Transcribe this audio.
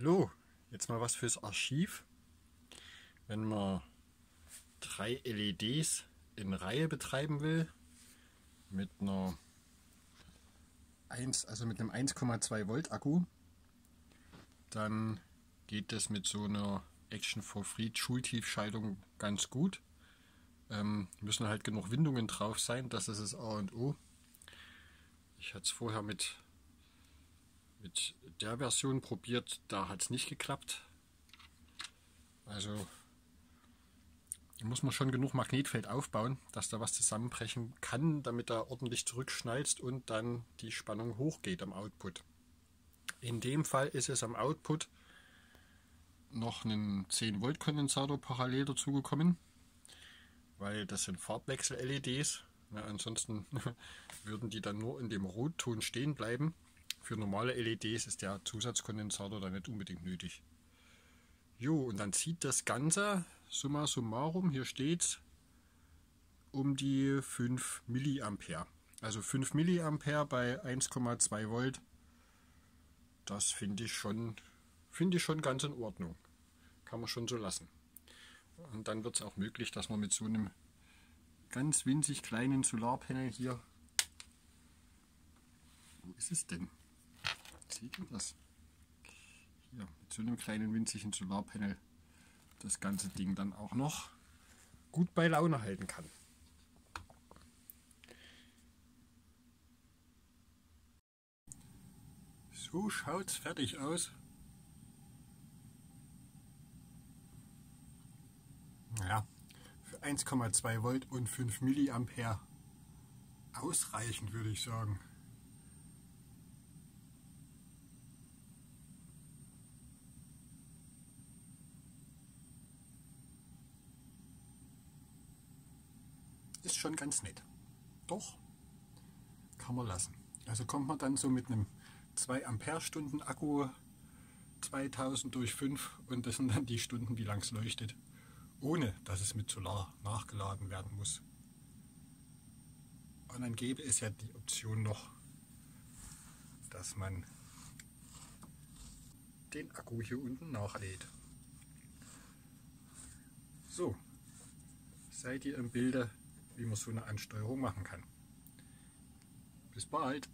Hallo, jetzt mal was fürs Archiv. Wenn man drei LEDs in Reihe betreiben will, mit einer 1, also mit einem 1,2 Volt Akku, dann geht das mit so einer Action for Free Schultiefschaltung ganz gut. Ähm, müssen halt genug Windungen drauf sein, das ist das A und O. Ich hatte es vorher mit mit der Version probiert, da hat es nicht geklappt. Also muss man schon genug Magnetfeld aufbauen, dass da was zusammenbrechen kann, damit er ordentlich zurückschnalzt und dann die Spannung hochgeht am Output. In dem Fall ist es am Output noch ein 10 Volt Kondensator parallel dazugekommen, weil das sind Farbwechsel-LEDs. Ja, ansonsten würden die dann nur in dem Rotton stehen bleiben. Für normale LEDs ist der Zusatzkondensator dann nicht unbedingt nötig. Jo, und dann zieht das Ganze, summa summarum, hier steht um die 5 mA. Also 5 mA bei 1,2 Volt. Das finde ich schon finde ich schon ganz in Ordnung. Kann man schon so lassen. Und dann wird es auch möglich, dass man mit so einem ganz winzig kleinen Solarpanel hier. Wo ist es denn? Seht ihr das? Hier, mit so einem kleinen winzigen Solarpanel das ganze Ding dann auch noch gut bei Laune halten kann. So schaut's fertig aus. Ja, für 1,2 Volt und 5 Milliampere ausreichend würde ich sagen. Ist schon ganz nett. Doch, kann man lassen. Also kommt man dann so mit einem 2 Ampere-Stunden Akku 2000 durch 5 und das sind dann die Stunden, wie lang es leuchtet, ohne dass es mit Solar nachgeladen werden muss. Und dann gäbe es ja die Option noch, dass man den Akku hier unten nachlädt. So, seid ihr im Bilde, wie man so eine Ansteuerung machen kann. Bis bald!